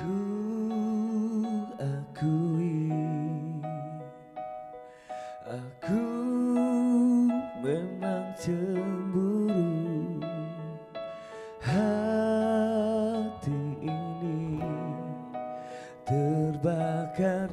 Ku akui Aku memang cemburu. Hati ini terbakar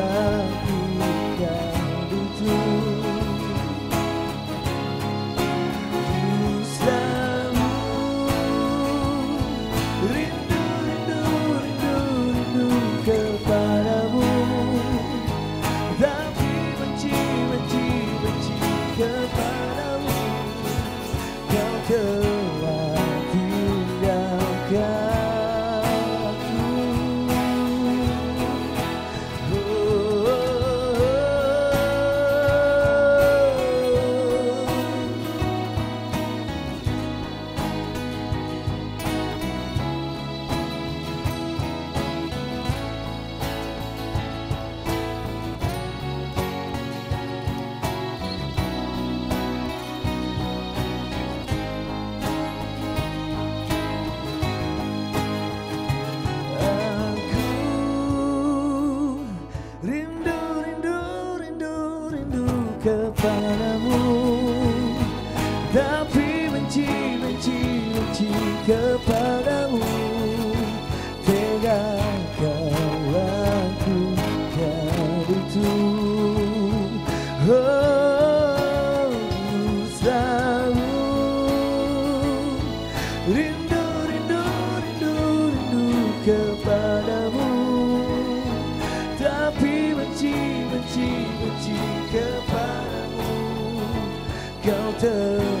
aku yang butuh Rindu, rindu, rindu, rindu kepadamu. Tapi benci, benci, benci kepadamu. tapi benci benci benci kepadamu. Tega kau lakukan itu oh selalu rindu rindu rindu rindu kepadamu. Tapi benci benci benci kepadamu. Kau ter